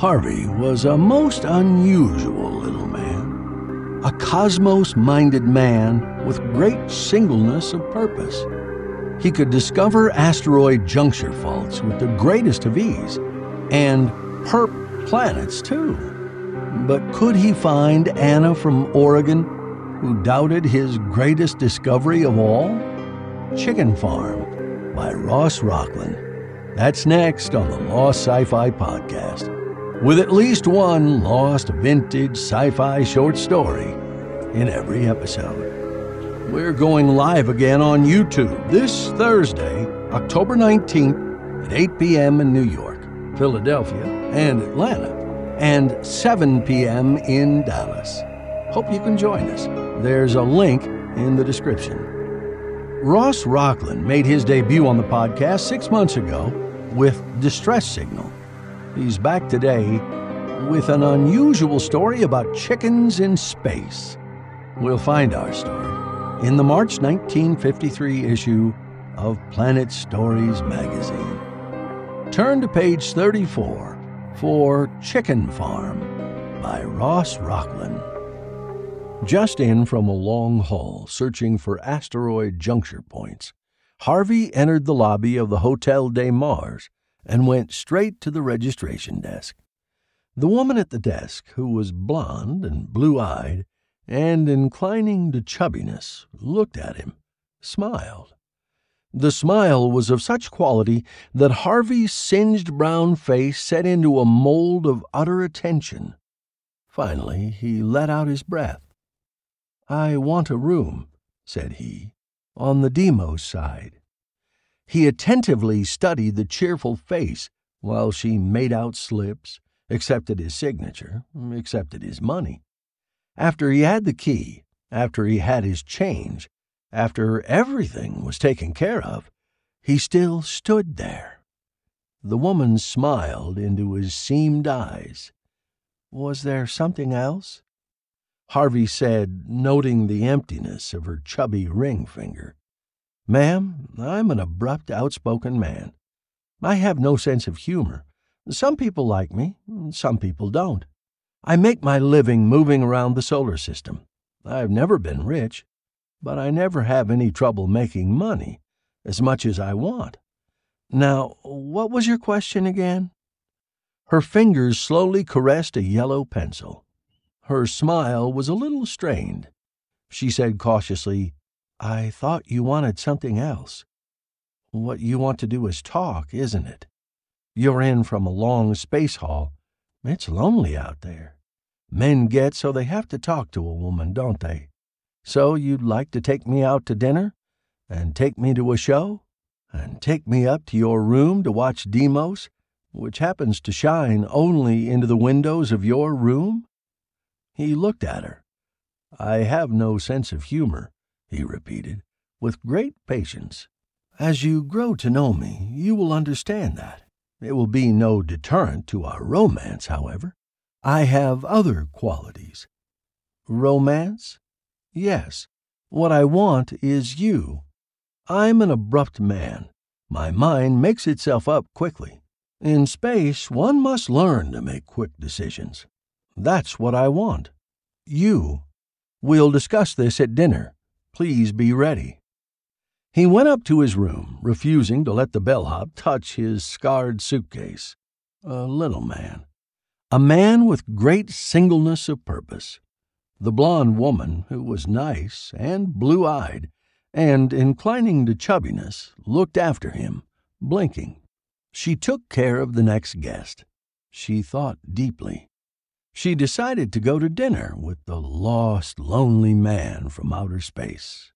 Harvey was a most unusual little man, a cosmos minded man with great singleness of purpose. He could discover asteroid juncture faults with the greatest of ease, and perp planets too. But could he find Anna from Oregon, who doubted his greatest discovery of all? Chicken Farm by Ross Rocklynne. That's next on the Lost Sci Fi Podcast with at least one lost vintage sci fi short story in every episode. We're going live again on YouTube this Thursday, October 19th at 8 p.m. in New York, Philadelphia, and Atlanta, and 7 p.m. in Dallas. Hope you can join us. There's a link in the description. Ross Rocklynne made his debut on the podcast six months ago with Distress Signal He's back today with an unusual story about chickens in space. We'll find our story in the March 1953 issue of Planet Stories magazine. Turn to page 34 for Chicken Farm by Ross Rocklynne. Just in from a long haul searching for asteroid juncture points, Harvey entered the lobby of the Hotel des Mars and went straight to the registration desk. The woman at the desk, who was blonde and blue eyed and inclining to chubbiness, looked at him, smiled. The smile was of such quality that Harvey's singed brown face set into a mold of utter attention. Finally, he let out his breath. I want a room, said he, on the Deimos side. He attentively studied the cheerful face while she made out slips, accepted his signature, accepted his money. After he had the key, after he had his change, after everything was taken care of, he still stood there. The woman smiled into his seamed eyes. Was there something else? Harvey said, noting the emptiness of her chubby ring finger. Ma'am, I'm an abrupt, outspoken man. I have no sense of humor. Some people like me, some people don't. I make my living moving around the solar system. I've never been rich, but I never have any trouble making money, as much as I want. Now, what was your question again? Her fingers slowly caressed a yellow pencil. Her smile was a little strained. She said cautiously, I thought you wanted something else. What you want to do is talk, isn't it? You're in from a long space haul. It's lonely out there. Men get so they have to talk to a woman, don't they? So you'd like to take me out to dinner? And take me to a show? And take me up to your room to watch Deimos, which happens to shine only into the windows of your room? He looked at her. I have no sense of humor he repeated, with great patience. As you grow to know me, you will understand that. It will be no deterrent to our romance, however. I have other qualities. Romance? Yes. What I want is you. I'm an abrupt man. My mind makes itself up quickly. In space, one must learn to make quick decisions. That's what I want. You. We'll discuss this at dinner. Please be ready. He went up to his room, refusing to let the bellhop touch his scarred suitcase. A little man. A man with great singleness of purpose. The blonde woman, who was nice and blue eyed, and inclining to chubbiness, looked after him, blinking. She took care of the next guest. She thought deeply she decided to go to dinner with the lost, lonely man from outer space.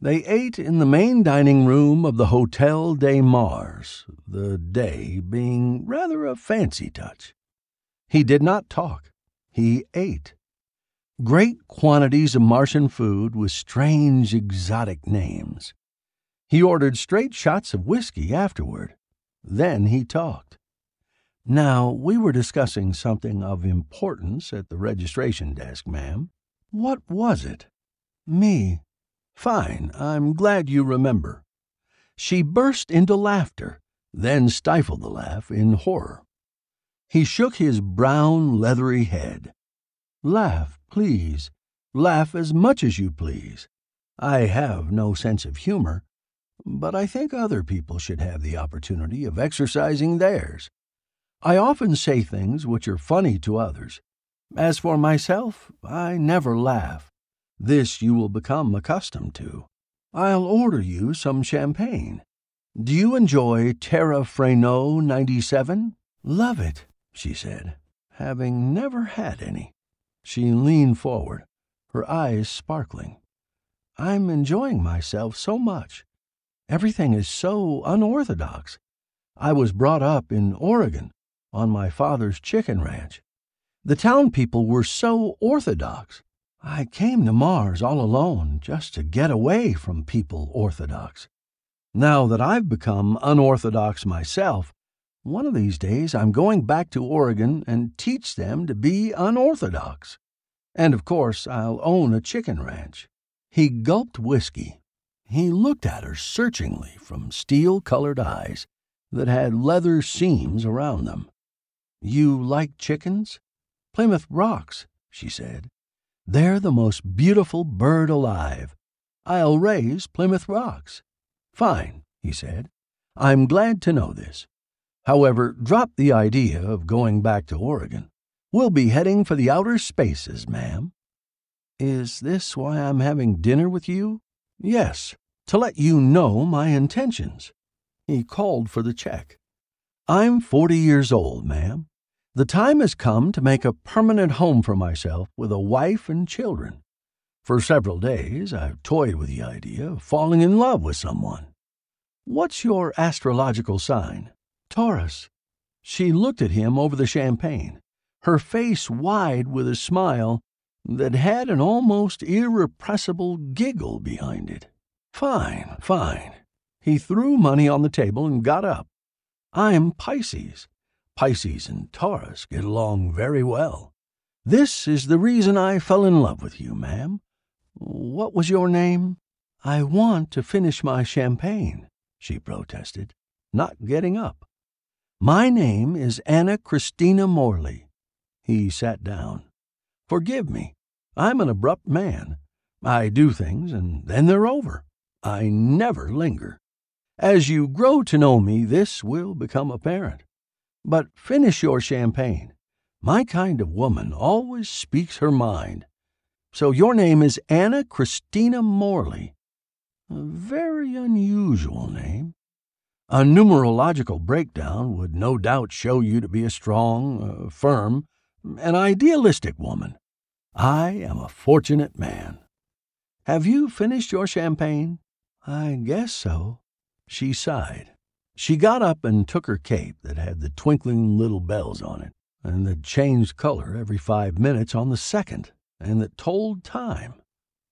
They ate in the main dining room of the Hotel de Mars, the day being rather a fancy touch. He did not talk, he ate. Great quantities of Martian food with strange exotic names. He ordered straight shots of whiskey afterward. Then he talked. Now, we were discussing something of importance at the registration desk, ma'am. What was it? Me. Fine. I'm glad you remember. She burst into laughter, then stifled the laugh in horror. He shook his brown, leathery head. Laugh, please. Laugh as much as you please. I have no sense of humor, but I think other people should have the opportunity of exercising theirs. I often say things which are funny to others. As for myself, I never laugh. This you will become accustomed to. I'll order you some champagne. Do you enjoy Terra Freno 97? Love it, she said, having never had any. She leaned forward, her eyes sparkling. I'm enjoying myself so much. Everything is so unorthodox. I was brought up in Oregon on my father's chicken ranch. The town people were so orthodox. I came to Mars all alone just to get away from people orthodox. Now that I've become unorthodox myself, one of these days I'm going back to Oregon and teach them to be unorthodox. And of course, I'll own a chicken ranch. He gulped whiskey. He looked at her searchingly from steel colored eyes that had leather seams around them. You like chickens? Plymouth Rocks, she said. They're the most beautiful bird alive. I'll raise Plymouth Rocks. Fine, he said. I'm glad to know this. However, drop the idea of going back to Oregon. We'll be heading for the outer spaces, ma'am. Is this why I'm having dinner with you? Yes, to let you know my intentions. He called for the check. I'm forty years old, ma'am. The time has come to make a permanent home for myself with a wife and children. For several days I've toyed with the idea of falling in love with someone. What's your astrological sign? Taurus. She looked at him over the champagne, her face wide with a smile that had an almost irrepressible giggle behind it. Fine, fine. He threw money on the table and got up. I'm Pisces. Pisces and Taurus get along very well. This is the reason I fell in love with you, ma'am. What was your name? I want to finish my champagne, she protested, not getting up. My name is Anna Christina Morley. He sat down. Forgive me. I'm an abrupt man. I do things and then they're over. I never linger. As you grow to know me, this will become apparent. But finish your champagne. My kind of woman always speaks her mind. So your name is Anna Christina Morley. A very unusual name. A numerological breakdown would no doubt show you to be a strong, uh, firm, an idealistic woman. I am a fortunate man. Have you finished your champagne? I guess so. She sighed. She got up and took her cape that had the twinkling little bells on it, and that changed color every five minutes on the second, and that told time.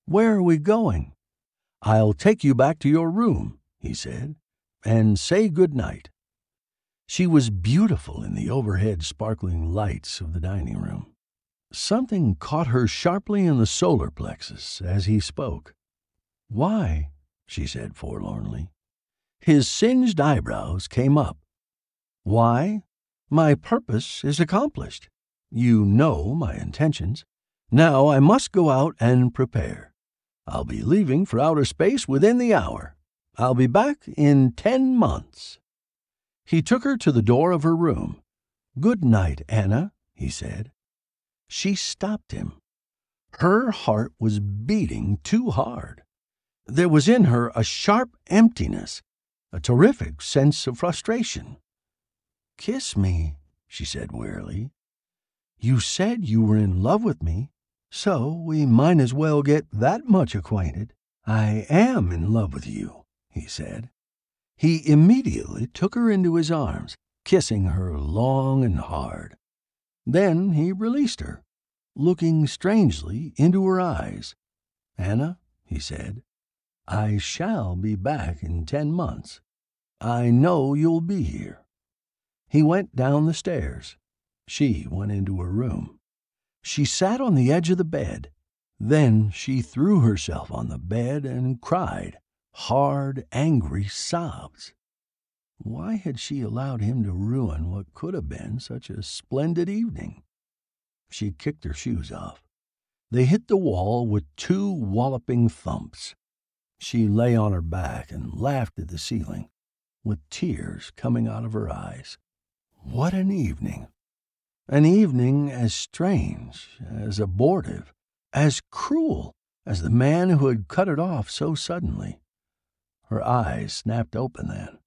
Where are we going? I'll take you back to your room, he said, and say good night. She was beautiful in the overhead sparkling lights of the dining room. Something caught her sharply in the solar plexus as he spoke. Why? she said forlornly. His singed eyebrows came up. Why? My purpose is accomplished. You know my intentions. Now I must go out and prepare. I'll be leaving for outer space within the hour. I'll be back in ten months. He took her to the door of her room. Good night, Anna, he said. She stopped him. Her heart was beating too hard. There was in her a sharp emptiness, a terrific sense of frustration. Kiss me, she said wearily. You said you were in love with me, so we might as well get that much acquainted. I am in love with you, he said. He immediately took her into his arms, kissing her long and hard. Then he released her, looking strangely into her eyes. Anna, he said, I shall be back in ten months. I know you'll be here. He went down the stairs. She went into her room. She sat on the edge of the bed. Then she threw herself on the bed and cried hard, angry sobs. Why had she allowed him to ruin what could have been such a splendid evening? She kicked her shoes off. They hit the wall with two walloping thumps. She lay on her back and laughed at the ceiling, with tears coming out of her eyes. What an evening! An evening as strange, as abortive, as cruel as the man who had cut it off so suddenly. Her eyes snapped open then.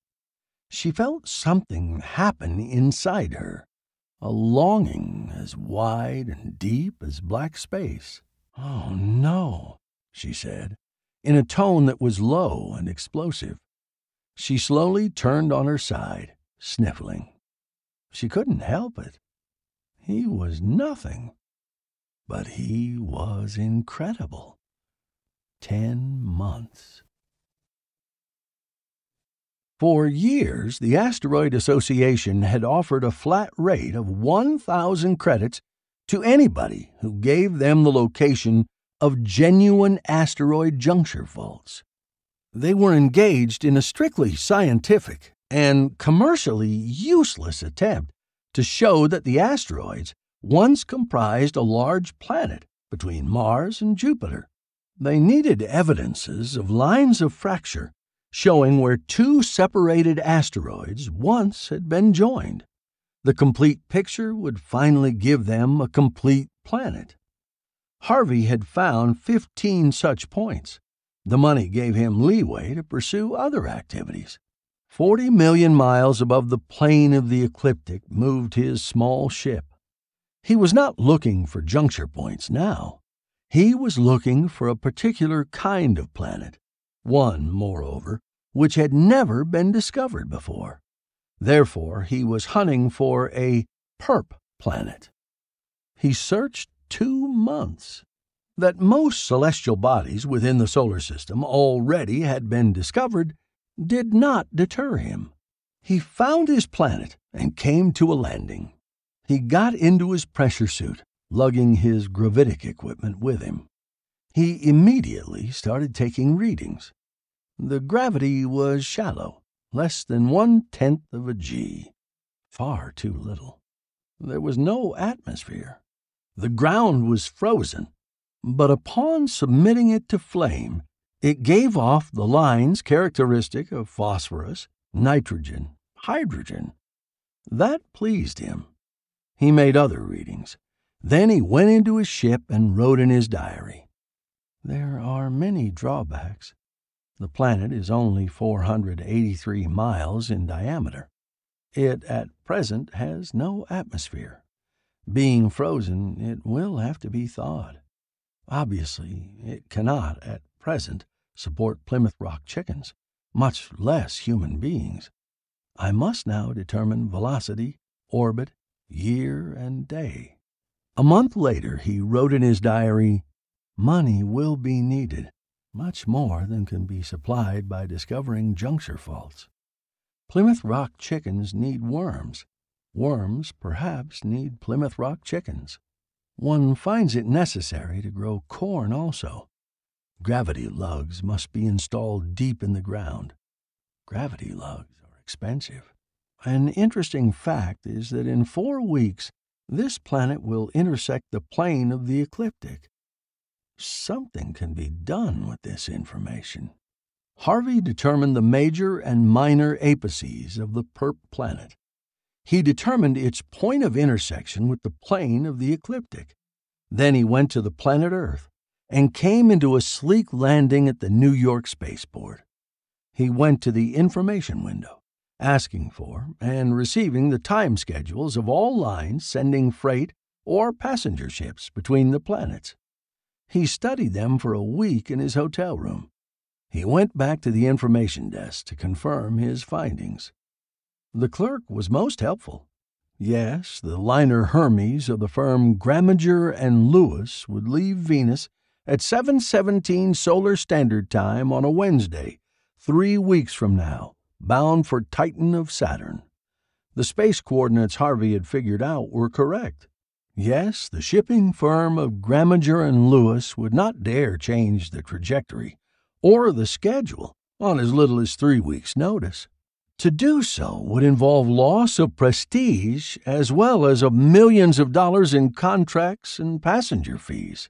She felt something happen inside her, a longing as wide and deep as black space. Oh, no, she said, in a tone that was low and explosive. She slowly turned on her side, sniffling. She couldn't help it. He was nothing. But he was incredible. Ten months. For years, the Asteroid Association had offered a flat rate of 1,000 credits to anybody who gave them the location of genuine asteroid juncture faults. They were engaged in a strictly scientific and commercially useless attempt to show that the asteroids once comprised a large planet between Mars and Jupiter. They needed evidences of lines of fracture showing where two separated asteroids once had been joined. The complete picture would finally give them a complete planet. Harvey had found 15 such points. The money gave him leeway to pursue other activities. Forty million miles above the plane of the ecliptic moved his small ship. He was not looking for juncture points now. He was looking for a particular kind of planet, one, moreover, which had never been discovered before. Therefore, he was hunting for a perp planet. He searched two months. That most celestial bodies within the solar system already had been discovered did not deter him. He found his planet and came to a landing. He got into his pressure suit, lugging his gravitic equipment with him. He immediately started taking readings. The gravity was shallow, less than one tenth of a G. Far too little. There was no atmosphere. The ground was frozen, but upon submitting it to flame, it gave off the lines characteristic of phosphorus, nitrogen, hydrogen. That pleased him. He made other readings. Then he went into his ship and wrote in his diary. There are many drawbacks. The planet is only 483 miles in diameter. It at present has no atmosphere. Being frozen, it will have to be thawed. Obviously, it cannot, at present, support Plymouth Rock chickens, much less human beings. I must now determine velocity, orbit, year, and day. A month later, he wrote in his diary Money will be needed much more than can be supplied by discovering juncture faults. Plymouth Rock chickens need worms. Worms, perhaps, need Plymouth Rock chickens. One finds it necessary to grow corn also. Gravity lugs must be installed deep in the ground. Gravity lugs are expensive. An interesting fact is that in four weeks, this planet will intersect the plane of the ecliptic. Something can be done with this information. Harvey determined the major and minor apices of the perp planet. He determined its point of intersection with the plane of the ecliptic. Then he went to the planet Earth and came into a sleek landing at the New York spaceport. He went to the information window, asking for and receiving the time schedules of all lines sending freight or passenger ships between the planets. He studied them for a week in his hotel room. He went back to the information desk to confirm his findings. The clerk was most helpful. Yes, the liner Hermes of the firm Graminger and Lewis would leave Venus at 7:17 Solar Standard Time on a Wednesday, 3 weeks from now, bound for Titan of Saturn. The space coordinates Harvey had figured out were correct. Yes, the shipping firm of Graminger and Lewis would not dare change the trajectory or the schedule on as little as three weeks' notice. To do so would involve loss of prestige as well as of millions of dollars in contracts and passenger fees.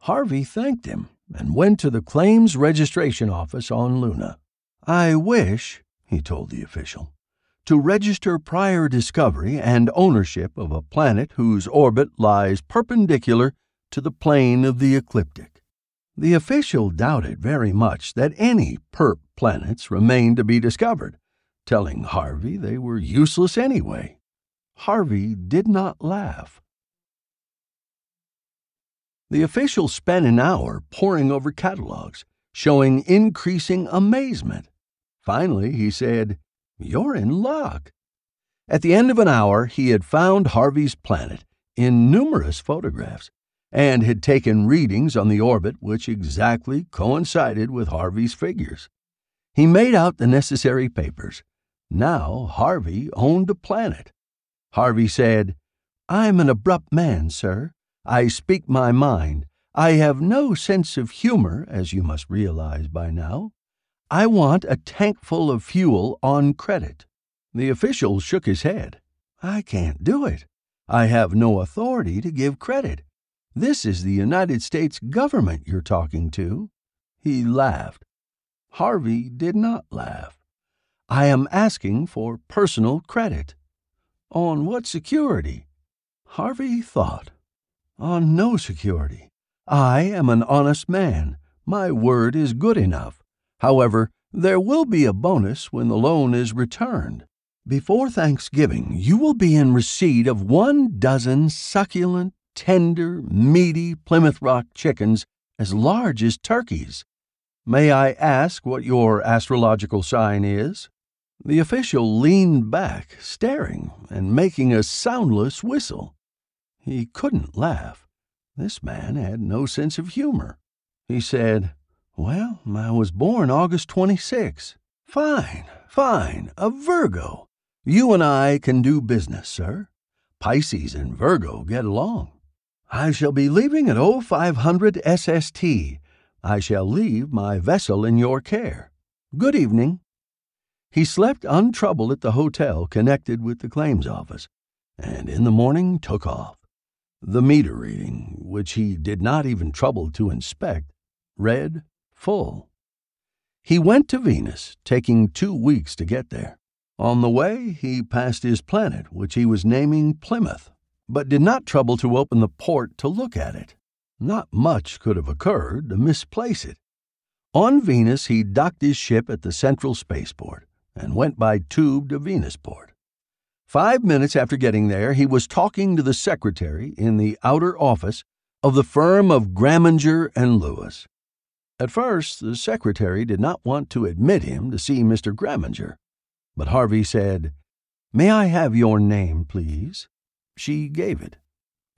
Harvey thanked him and went to the claims registration office on Luna. I wish, he told the official, to register prior discovery and ownership of a planet whose orbit lies perpendicular to the plane of the ecliptic. The official doubted very much that any perp planets remained to be discovered, telling Harvey they were useless anyway. Harvey did not laugh. The official spent an hour poring over catalogs, showing increasing amazement. Finally, he said, You're in luck. At the end of an hour, he had found Harvey's planet in numerous photographs and had taken readings on the orbit which exactly coincided with Harvey's figures. He made out the necessary papers. Now Harvey owned a planet. Harvey said, I'm an abrupt man, sir. I speak my mind. I have no sense of humor, as you must realize by now. I want a tankful of fuel on credit. The official shook his head. I can't do it. I have no authority to give credit. This is the United States government you're talking to. He laughed. Harvey did not laugh. I am asking for personal credit. On what security? Harvey thought. On no security. I am an honest man. My word is good enough. However, there will be a bonus when the loan is returned. Before Thanksgiving, you will be in receipt of one dozen succulent, tender, meaty Plymouth Rock chickens as large as turkeys. May I ask what your astrological sign is? The official leaned back, staring and making a soundless whistle. He couldn't laugh. This man had no sense of humor. He said, Well, I was born August 26. Fine, fine, a Virgo. You and I can do business, sir. Pisces and Virgo get along. I shall be leaving at 0500 SST. I shall leave my vessel in your care. Good evening. He slept untroubled at the hotel connected with the claims office, and in the morning took off. The meter reading, which he did not even trouble to inspect, read full. He went to Venus, taking two weeks to get there. On the way, he passed his planet, which he was naming Plymouth, but did not trouble to open the port to look at it. Not much could have occurred to misplace it. On Venus, he docked his ship at the Central Spaceport and went by tube to Venusport. Five minutes after getting there, he was talking to the secretary in the outer office of the firm of Graminger and Lewis. At first, the secretary did not want to admit him to see Mr. Graminger, but Harvey said, May I have your name, please? She gave it.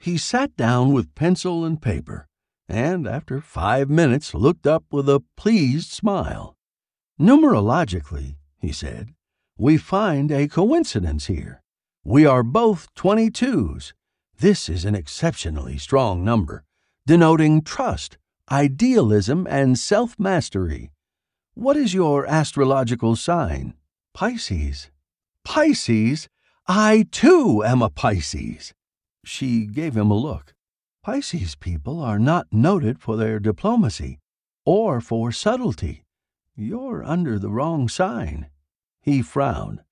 He sat down with pencil and paper, and after five minutes looked up with a pleased smile. Numerologically, he said, we find a coincidence here. We are both 22s. This is an exceptionally strong number, denoting trust, idealism, and self mastery. What is your astrological sign? Pisces. Pisces? I too am a Pisces. She gave him a look. Pisces people are not noted for their diplomacy or for subtlety. You're under the wrong sign. He frowned.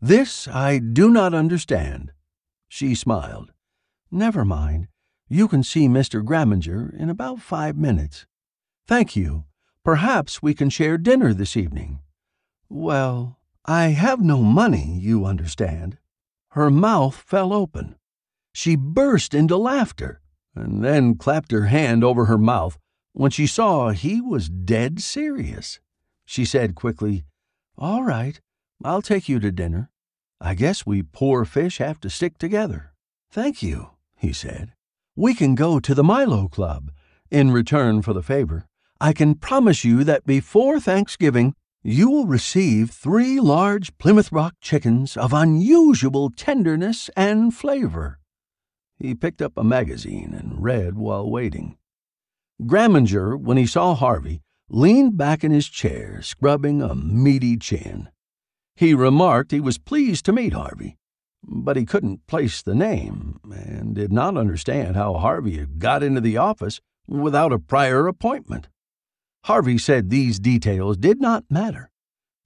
This I do not understand. She smiled. Never mind. You can see Mr. Graminger in about five minutes. Thank you. Perhaps we can share dinner this evening. Well, I have no money, you understand. Her mouth fell open. She burst into laughter, and then clapped her hand over her mouth when she saw he was dead serious. She said quickly, All right, I'll take you to dinner. I guess we poor fish have to stick together. Thank you, he said. We can go to the Milo Club. In return for the favor, I can promise you that before Thanksgiving, you will receive three large Plymouth Rock chickens of unusual tenderness and flavor. He picked up a magazine and read while waiting. Graminger, when he saw Harvey, leaned back in his chair, scrubbing a meaty chin. He remarked he was pleased to meet Harvey, but he couldn't place the name and did not understand how Harvey had got into the office without a prior appointment. Harvey said these details did not matter,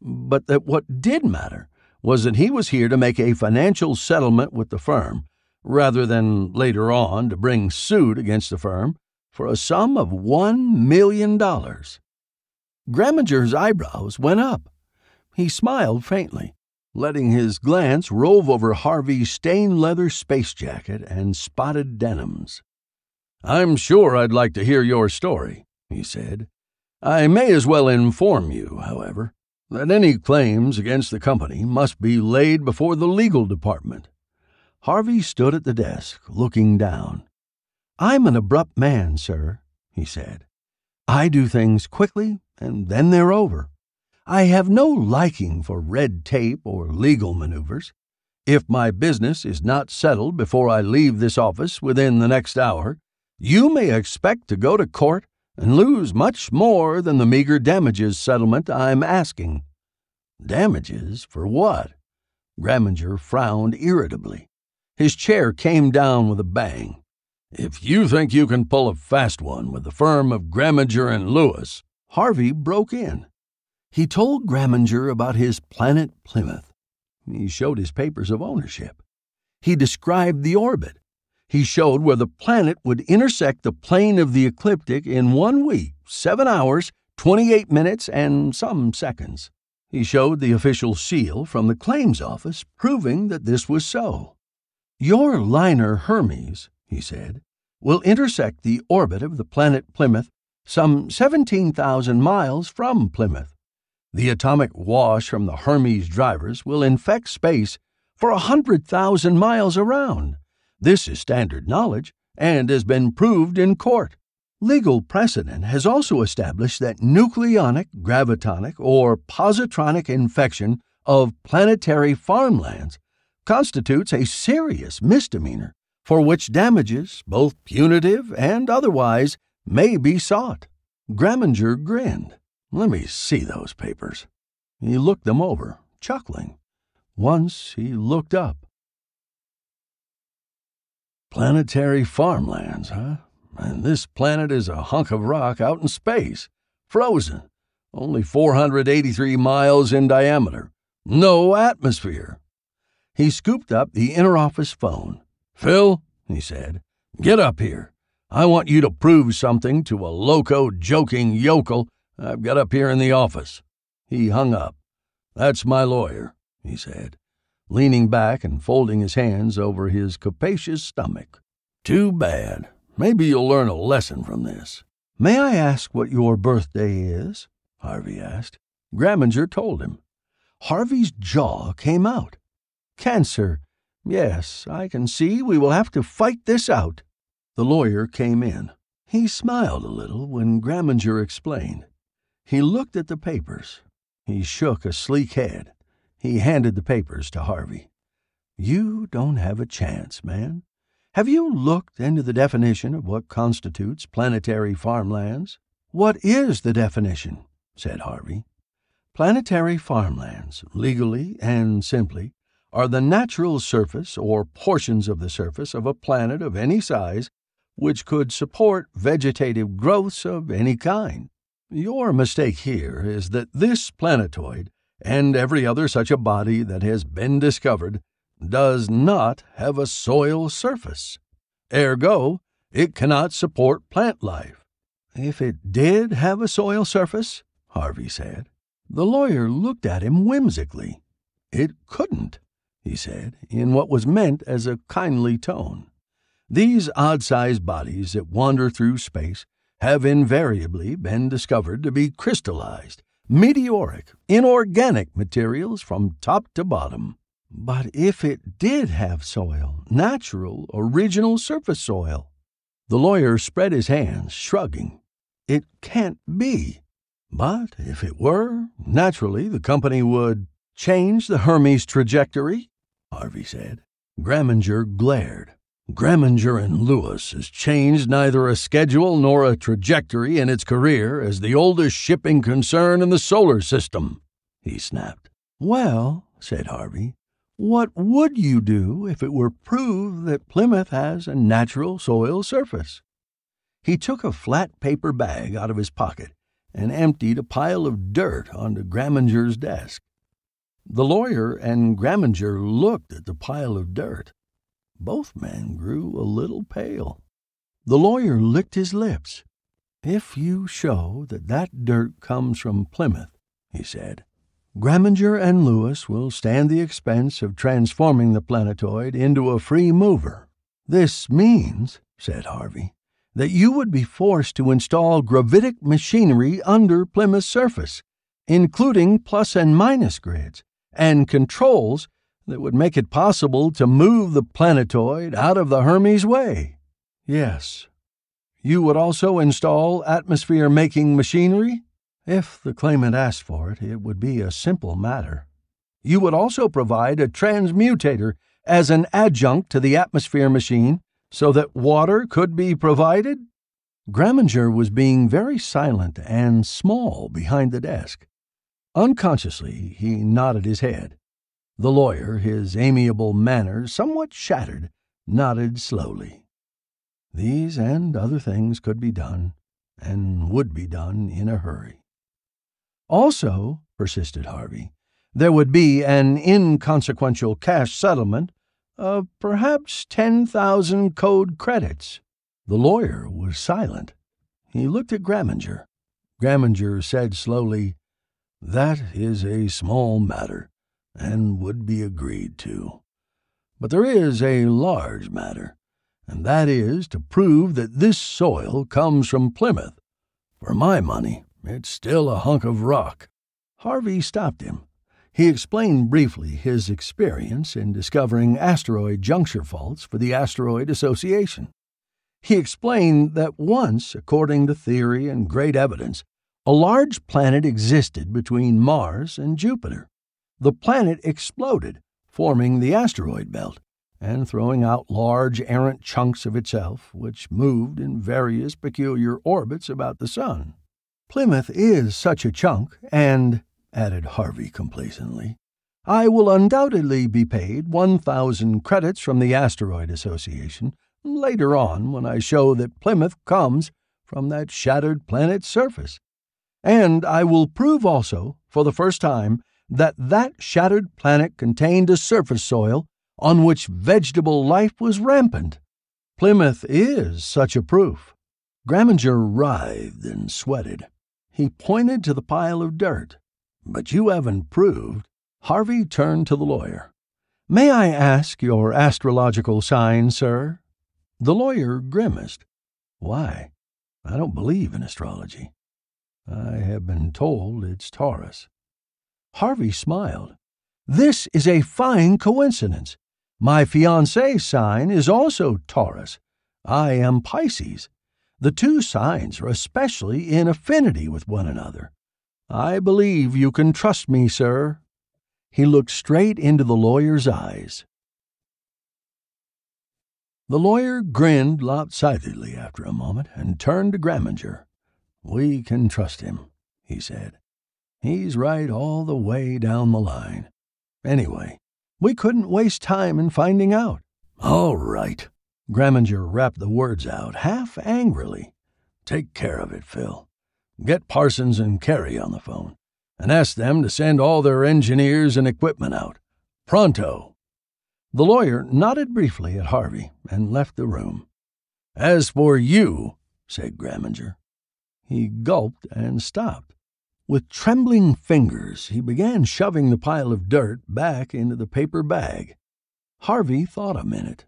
but that what did matter was that he was here to make a financial settlement with the firm rather than later on to bring suit against the firm for a sum of one million dollars. Eyebrows went up. He smiled faintly, letting his glance rove over Harvey's stained leather space jacket and spotted denims. I'm sure I'd like to hear your story, he said. I may as well inform you, however, that any claims against the company must be laid before the legal department. Harvey stood at the desk, looking down. I'm an abrupt man, sir, he said. I do things quickly, and then they're over. I have no liking for red tape or legal maneuvers. If my business is not settled before I leave this office within the next hour, you may expect to go to court and lose much more than the meager damages settlement I'm asking. Damages for what? Greminger frowned irritably. His chair came down with a bang. If you think you can pull a fast one with the firm of Greminger and Lewis, Harvey broke in. He told Graminger about his planet Plymouth. He showed his papers of ownership. He described the orbit he showed where the planet would intersect the plane of the ecliptic in one week, seven hours, 28 minutes, and some seconds. He showed the official seal from the claims office proving that this was so. Your liner Hermes, he said, will intersect the orbit of the planet Plymouth some 17,000 miles from Plymouth. The atomic wash from the Hermes drivers will infect space for a 100,000 miles around. This is standard knowledge and has been proved in court. Legal precedent has also established that nucleonic, gravitonic, or positronic infection of planetary farmlands constitutes a serious misdemeanor for which damages, both punitive and otherwise, may be sought. Greminger grinned. Let me see those papers. He looked them over, chuckling. Once he looked up. Planetary farmlands, huh? And this planet is a hunk of rock out in space, frozen, only 483 miles in diameter, no atmosphere. He scooped up the inner office phone. Phil, he said, get up here. I want you to prove something to a loco joking yokel I've got up here in the office. He hung up. That's my lawyer, he said leaning back and folding his hands over his capacious stomach. Too bad. Maybe you'll learn a lesson from this. May I ask what your birthday is? Harvey asked. Greminger told him. Harvey's jaw came out. Cancer. Yes, I can see we will have to fight this out. The lawyer came in. He smiled a little when Greminger explained. He looked at the papers. He shook a sleek head. He handed the papers to Harvey. You don't have a chance, man. Have you looked into the definition of what constitutes planetary farmlands? What is the definition? said Harvey. Planetary farmlands, legally and simply, are the natural surface or portions of the surface of a planet of any size which could support vegetative growths of any kind. Your mistake here is that this planetoid and every other such a body that has been discovered, does not have a soil surface. Ergo, it cannot support plant life. If it did have a soil surface, Harvey said, the lawyer looked at him whimsically. It couldn't, he said, in what was meant as a kindly tone. These odd sized bodies that wander through space have invariably been discovered to be crystallized meteoric, inorganic materials from top to bottom. But if it did have soil, natural, original surface soil? The lawyer spread his hands, shrugging. It can't be. But if it were, naturally the company would change the Hermes trajectory, Harvey said. Greminger glared. Greminger and Lewis has changed neither a schedule nor a trajectory in its career as the oldest shipping concern in the solar system, he snapped. Well, said Harvey, what would you do if it were proved that Plymouth has a natural soil surface? He took a flat paper bag out of his pocket and emptied a pile of dirt onto Graminger's desk. The lawyer and Graminger looked at the pile of dirt. Both men grew a little pale. The lawyer licked his lips. If you show that that dirt comes from Plymouth, he said, Graminger and Lewis will stand the expense of transforming the planetoid into a free mover. This means, said Harvey, that you would be forced to install gravitic machinery under Plymouth's surface, including plus and minus grids, and controls that would make it possible to move the planetoid out of the Hermes way. Yes. You would also install atmosphere making machinery? If the claimant asked for it, it would be a simple matter. You would also provide a transmutator as an adjunct to the atmosphere machine so that water could be provided? Graminger was being very silent and small behind the desk. Unconsciously, he nodded his head. The lawyer, his amiable manner somewhat shattered, nodded slowly. These and other things could be done, and would be done in a hurry. Also, persisted Harvey, there would be an inconsequential cash settlement of perhaps 10,000 code credits. The lawyer was silent. He looked at Graminger. Graminger said slowly, That is a small matter, and would be agreed to. But there is a large matter, and that is to prove that this soil comes from Plymouth. For my money, it's still a hunk of rock. Harvey stopped him. He explained briefly his experience in discovering asteroid juncture faults for the Asteroid Association. He explained that once, according to theory and great evidence, a large planet existed between Mars and Jupiter. The planet exploded, forming the asteroid belt, and throwing out large errant chunks of itself, which moved in various peculiar orbits about the Sun. Plymouth is such a chunk, and, added Harvey complacently, I will undoubtedly be paid 1,000 credits from the Asteroid Association later on when I show that Plymouth comes from that shattered planet's surface. And I will prove also, for the first time, that that shattered planet contained a surface soil on which vegetable life was rampant. Plymouth is such a proof. Graminger writhed and sweated. He pointed to the pile of dirt. But you haven't proved. Harvey turned to the lawyer. May I ask your astrological sign, sir? The lawyer grimaced. Why? I don't believe in astrology. I have been told it's Taurus. Harvey smiled. This is a fine coincidence. My fiancee's sign is also Taurus. I am Pisces. The two signs are especially in affinity with one another. I believe you can trust me, sir. He looked straight into the lawyer's eyes. The lawyer grinned lopsidedly after a moment and turned to Graminger. We can trust him, he said. He's right all the way down the line. Anyway, we couldn't waste time in finding out. All right, Graminger rapped the words out, half angrily. Take care of it, Phil. Get Parsons and Carey on the phone, and ask them to send all their engineers and equipment out. Pronto. The lawyer nodded briefly at Harvey and left the room. As for you, said Graminger. He gulped and stopped. With trembling fingers, he began shoving the pile of dirt back into the paper bag. Harvey thought a minute.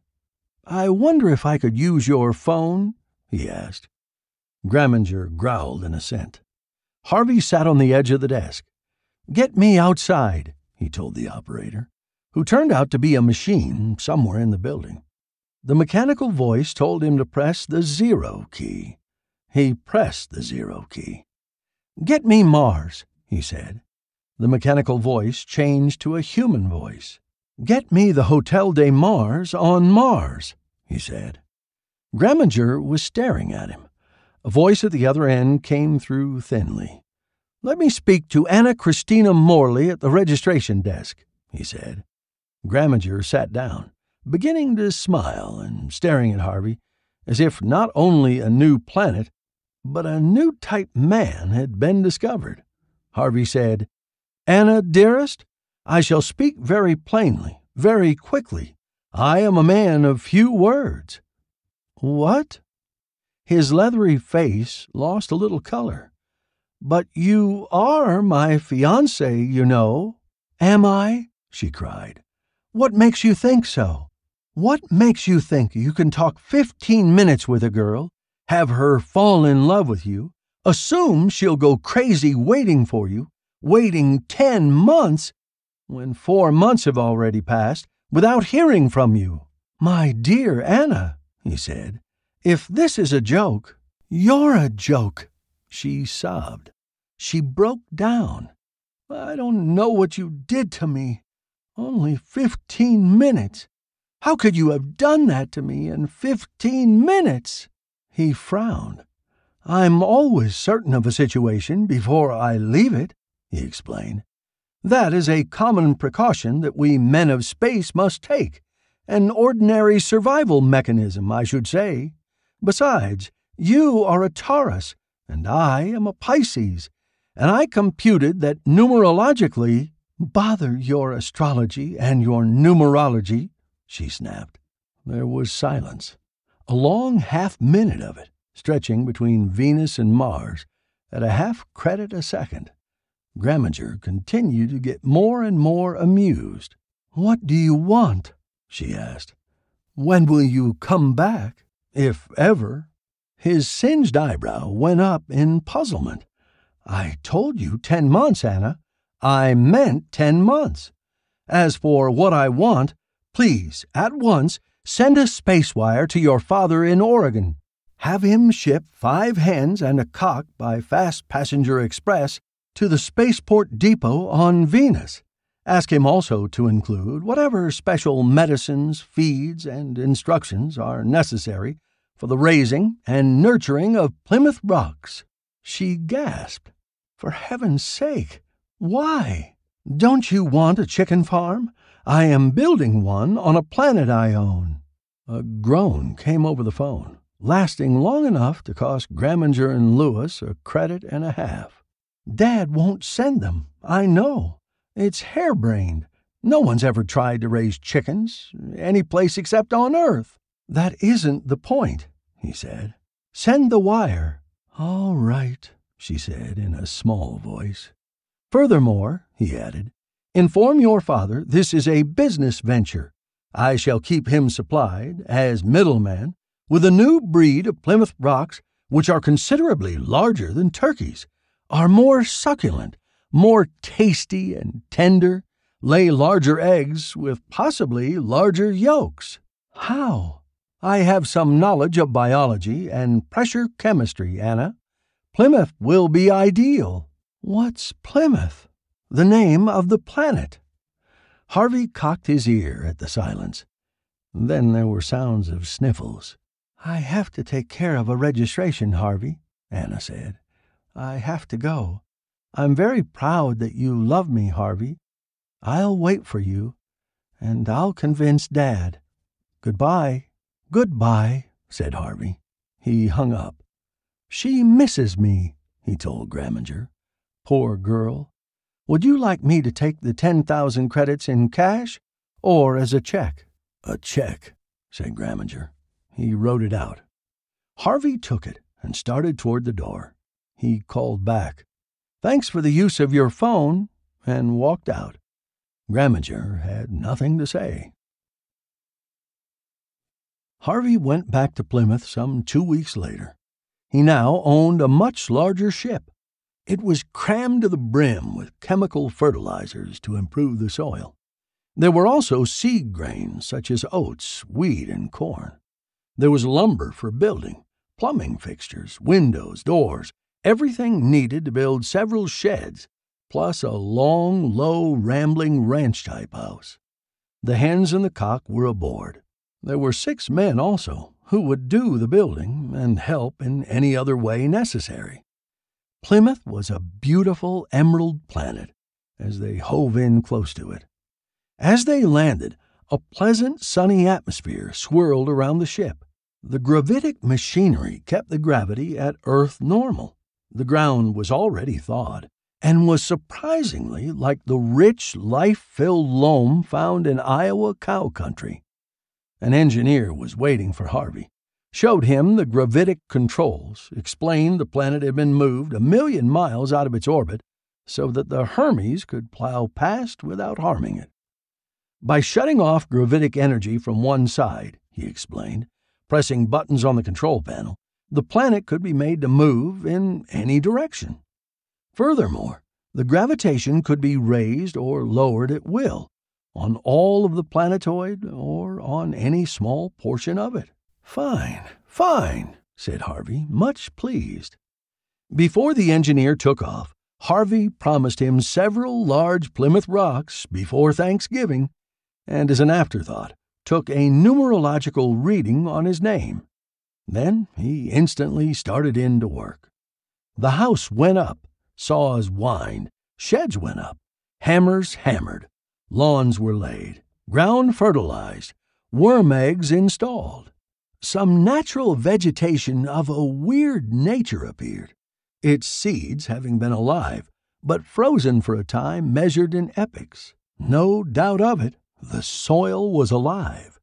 I wonder if I could use your phone? he asked. Graminger growled in assent. Harvey sat on the edge of the desk. Get me outside, he told the operator, who turned out to be a machine somewhere in the building. The mechanical voice told him to press the zero key. He pressed the zero key. Get me Mars, he said. The mechanical voice changed to a human voice. Get me the Hotel de Mars on Mars, he said. Graminger was staring at him. A voice at the other end came through thinly. Let me speak to Anna Christina Morley at the registration desk, he said. Graminger sat down, beginning to smile and staring at Harvey as if not only a new planet, but a new type man had been discovered. Harvey said, Anna, dearest, I shall speak very plainly, very quickly. I am a man of few words. What? His leathery face lost a little color. But you are my fiancé, you know. Am I? she cried. What makes you think so? What makes you think you can talk 15 minutes with a girl, have her fall in love with you, assume she'll go crazy waiting for you, waiting 10 months, when four months have already passed, without hearing from you? My dear Anna, he said, if this is a joke, you're a joke. She sobbed. She broke down. I don't know what you did to me. Only fifteen minutes. How could you have done that to me in fifteen minutes? He frowned. I'm always certain of a situation before I leave it, he explained. That is a common precaution that we men of space must take. An ordinary survival mechanism, I should say. Besides, you are a Taurus, and I am a Pisces and I computed that numerologically, bother your astrology and your numerology, she snapped. There was silence, a long half minute of it, stretching between Venus and Mars at a half credit a second. Graminger continued to get more and more amused. What do you want? she asked. When will you come back, if ever? His singed eyebrow went up in puzzlement. I told you ten months, Anna. I meant ten months. As for what I want, please, at once, send a space wire to your father in Oregon. Have him ship five hens and a cock by fast passenger express to the spaceport depot on Venus. Ask him also to include whatever special medicines, feeds, and instructions are necessary for the raising and nurturing of Plymouth Rocks. She gasped. For heaven's sake, why? Don't you want a chicken farm? I am building one on a planet I own. A groan came over the phone, lasting long enough to cost Graminger and Lewis a credit and a half. Dad won't send them, I know. It's harebrained. No one's ever tried to raise chickens, any place except on Earth. That isn't the point, he said. Send the wire. All right, she said in a small voice. Furthermore, he added, inform your father this is a business venture. I shall keep him supplied, as middleman, with a new breed of Plymouth rocks which are considerably larger than turkeys, are more succulent, more tasty and tender, lay larger eggs with possibly larger yolks. How? I have some knowledge of biology and pressure chemistry, Anna. Plymouth will be ideal. What's Plymouth? The name of the planet. Harvey cocked his ear at the silence. Then there were sounds of sniffles. I have to take care of a registration, Harvey, Anna said. I have to go. I'm very proud that you love me, Harvey. I'll wait for you, and I'll convince Dad. Goodbye. Goodbye, said Harvey. He hung up. She misses me, he told Graminger. Poor girl. Would you like me to take the 10,000 credits in cash or as a check? A check, said Graminger. He wrote it out. Harvey took it and started toward the door. He called back, Thanks for the use of your phone, and walked out. Graminger had nothing to say. Harvey went back to Plymouth some two weeks later. He now owned a much larger ship. It was crammed to the brim with chemical fertilizers to improve the soil. There were also seed grains such as oats, wheat, and corn. There was lumber for building, plumbing fixtures, windows, doors, everything needed to build several sheds, plus a long, low, rambling ranch type house. The hens and the cock were aboard. There were six men also, who would do the building and help in any other way necessary. Plymouth was a beautiful emerald planet as they hove in close to it. As they landed, a pleasant sunny atmosphere swirled around the ship. The gravitic machinery kept the gravity at Earth normal. The ground was already thawed and was surprisingly like the rich, life filled loam found in Iowa cow country. An engineer was waiting for Harvey, showed him the gravitic controls, explained the planet had been moved a million miles out of its orbit so that the Hermes could plow past without harming it. By shutting off gravitic energy from one side, he explained, pressing buttons on the control panel, the planet could be made to move in any direction. Furthermore, the gravitation could be raised or lowered at will on all of the planetoid or on any small portion of it. Fine, fine, said Harvey, much pleased. Before the engineer took off, Harvey promised him several large Plymouth rocks before Thanksgiving and as an afterthought, took a numerological reading on his name. Then he instantly started in to work. The house went up, saws whined, sheds went up, hammers hammered, lawns were laid, ground fertilized, worm eggs installed. Some natural vegetation of a weird nature appeared, its seeds having been alive, but frozen for a time measured in epochs. No doubt of it. The soil was alive.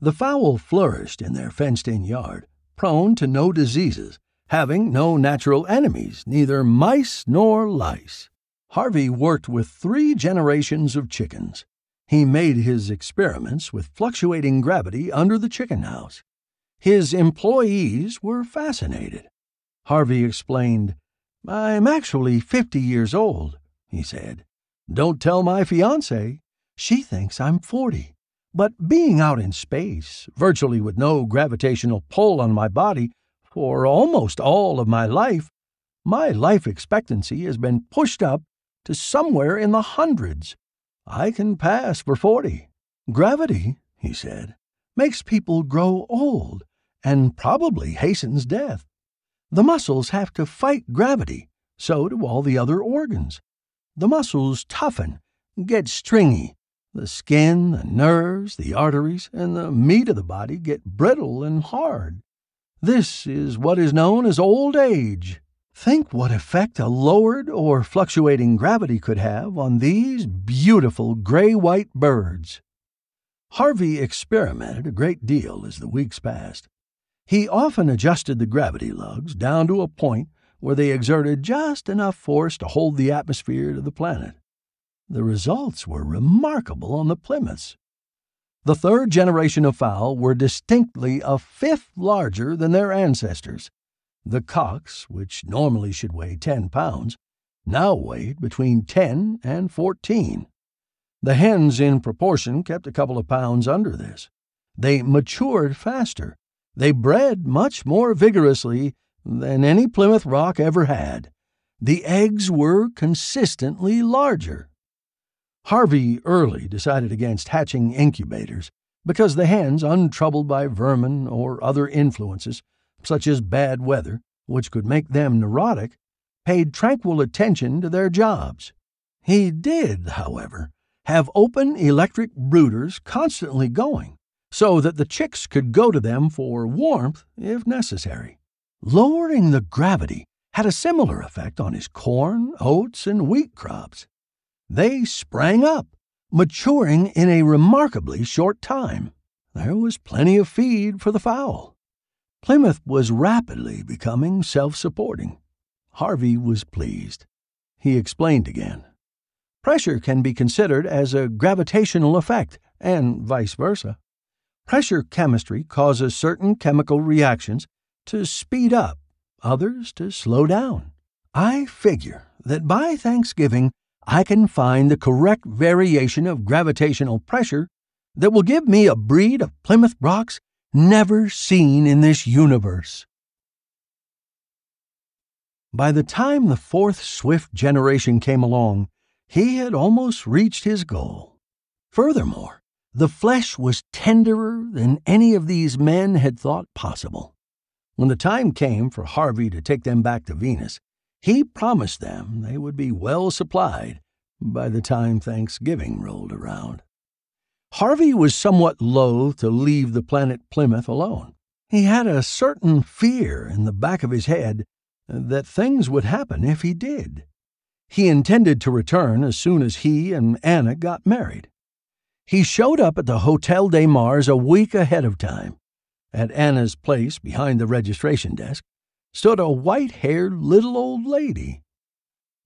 The fowl flourished in their fenced in yard, prone to no diseases, having no natural enemies, neither mice nor lice. Harvey worked with three generations of chickens. He made his experiments with fluctuating gravity under the chicken house. His employees were fascinated. Harvey explained, I'm actually 50 years old, he said. Don't tell my fiancée. She thinks I'm 40. But being out in space, virtually with no gravitational pull on my body, for almost all of my life, my life expectancy has been pushed up to somewhere in the hundreds. I can pass for 40. Gravity, he said, makes people grow old and probably hastens death. The muscles have to fight gravity, so do all the other organs. The muscles toughen, get stringy, the skin, the nerves, the arteries, and the meat of the body get brittle and hard. This is what is known as old age. Think what effect a lowered or fluctuating gravity could have on these beautiful gray white birds. Harvey experimented a great deal as the weeks passed. He often adjusted the gravity lugs down to a point where they exerted just enough force to hold the atmosphere to the planet. The results were remarkable on the Plymouths. The third generation of fowl were distinctly a fifth larger than their ancestors. The cocks, which normally should weigh 10 pounds, now weighed between 10 and 14. The hens, in proportion, kept a couple of pounds under this. They matured faster. They bred much more vigorously than any Plymouth Rock ever had. The eggs were consistently larger. Harvey early decided against hatching incubators because the hens, untroubled by vermin or other influences, such as bad weather, which could make them neurotic, paid tranquil attention to their jobs. He did, however, have open electric brooders constantly going, so that the chicks could go to them for warmth if necessary. Lowering the gravity had a similar effect on his corn, oats, and wheat crops they sprang up, maturing in a remarkably short time. There was plenty of feed for the fowl. Plymouth was rapidly becoming self supporting. Harvey was pleased. He explained again. Pressure can be considered as a gravitational effect, and vice versa. Pressure chemistry causes certain chemical reactions to speed up, others to slow down. I figure that by Thanksgiving I can find the correct variation of gravitational pressure that will give me a breed of Plymouth Rocks never seen in this universe. By the time the fourth Swift generation came along, he had almost reached his goal. Furthermore, the flesh was tenderer than any of these men had thought possible. When the time came for Harvey to take them back to Venus, He promised them they would be well supplied by the time Thanksgiving rolled around. Harvey was somewhat loath to leave the planet Plymouth alone. He had a certain fear in the back of his head that things would happen if he did. He intended to return as soon as he and Anna got married. He showed up at the Hotel des Mars a week ahead of time. At Anna's place behind the registration desk stood a white haired little old lady.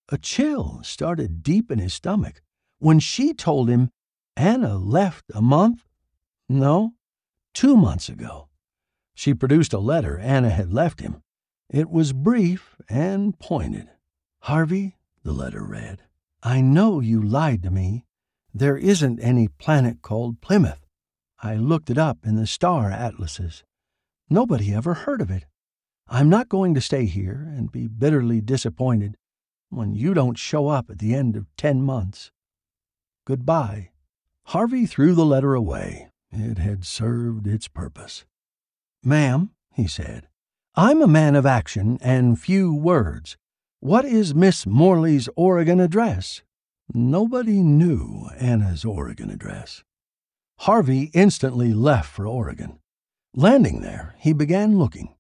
A chill started deep in his stomach when she told him Anna left a month? No, two months ago. She produced a letter Anna had left him. It was brief and pointed. Harvey, the letter read, I know you lied to me. There isn't any planet called Plymouth. I looked it up in the star atlases. Nobody ever heard of it. I'm not going to stay here and be bitterly disappointed when you don't show up at the end of ten months. Goodbye. Harvey threw the letter away. It had served its purpose. Ma'am, he said, I'm a man of action and few words. What is Miss Morley's Oregon address? Nobody knew Anna's Oregon address. Harvey instantly left for Oregon. Landing there, he began looking.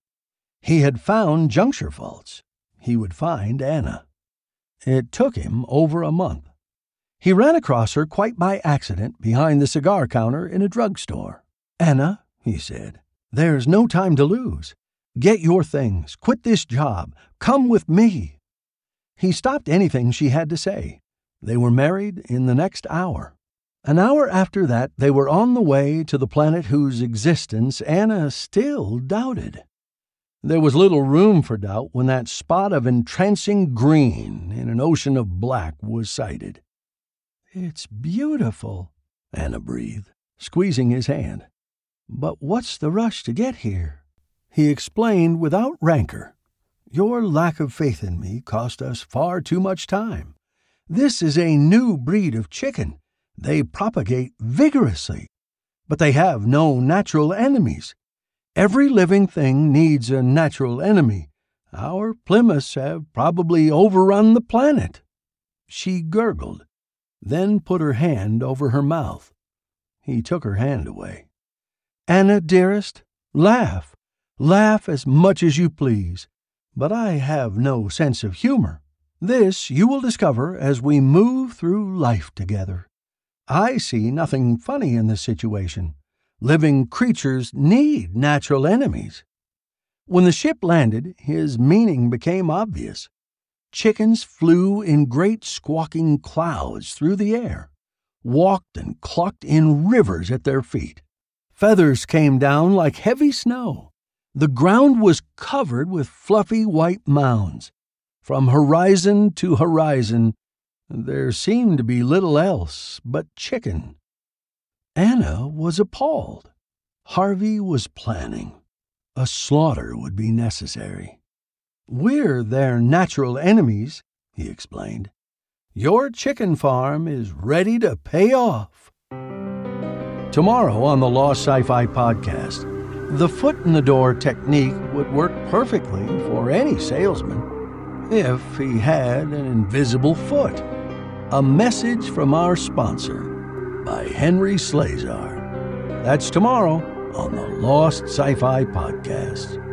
He had found juncture faults. He would find Anna. It took him over a month. He ran across her quite by accident behind the cigar counter in a drugstore. Anna, he said, there's no time to lose. Get your things, quit this job, come with me. He stopped anything she had to say. They were married in the next hour. An hour after that, they were on the way to the planet whose existence Anna still doubted. There was little room for doubt when that spot of entrancing green in an ocean of black was sighted. It's beautiful, Anna breathed, squeezing his hand. But what's the rush to get here? He explained without rancor. Your lack of faith in me cost us far too much time. This is a new breed of chicken. They propagate vigorously, but they have no natural enemies. Every living thing needs a natural enemy. Our Plymouths have probably overrun the planet. She gurgled then put her hand over her mouth. He took her hand away. Anna, dearest, laugh. Laugh as much as you please. But I have no sense of humor. This you will discover as we move through life together. I see nothing funny in this situation. Living creatures need natural enemies. When the ship landed, his meaning became obvious. Chickens flew in great squawking clouds through the air, walked and clucked in rivers at their feet. Feathers came down like heavy snow. The ground was covered with fluffy white mounds. From horizon to horizon, there seemed to be little else but chicken. Anna was appalled. Harvey was planning. A slaughter would be necessary. We're their natural enemies, he explained. Your chicken farm is ready to pay off. Tomorrow on the Lost Sci Fi podcast, the foot in the door technique would work perfectly for any salesman if he had an invisible foot. A message from our sponsor by Henry Slesar. That's tomorrow on the Lost Sci Fi podcast.